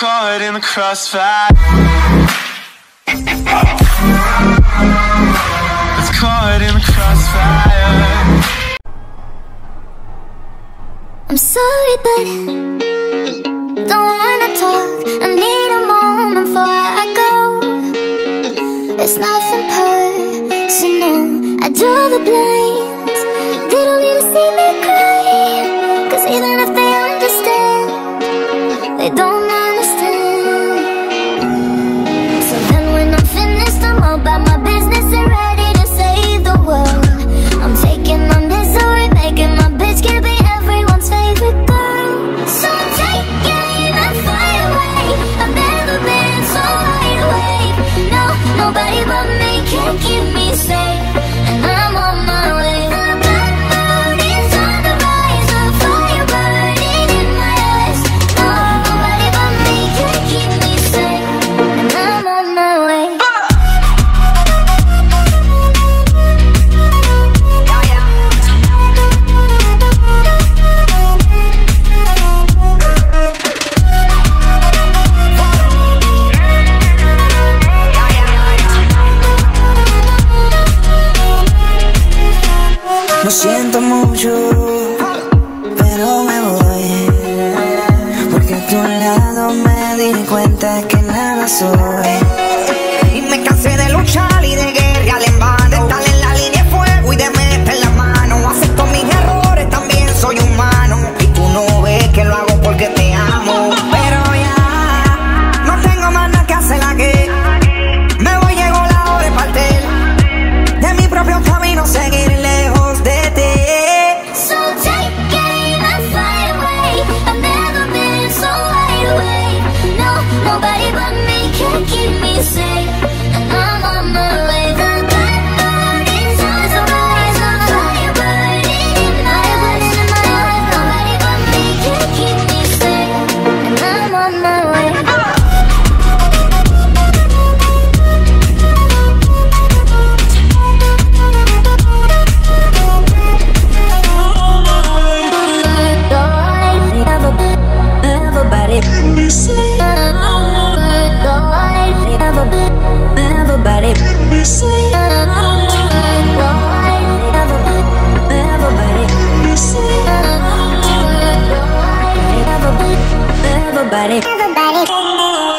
caught in the crossfire. It's caught in the crossfire. I'm sorry but Don't wanna talk. I need a moment before I go. It's nothing personal I draw the blinds. They don't need to see me cry Cause even if they understand They don't Lo siento mucho, pero me voy. Porque a tu lado me di cuenta que nada soy. my own. Everybody. Everybody.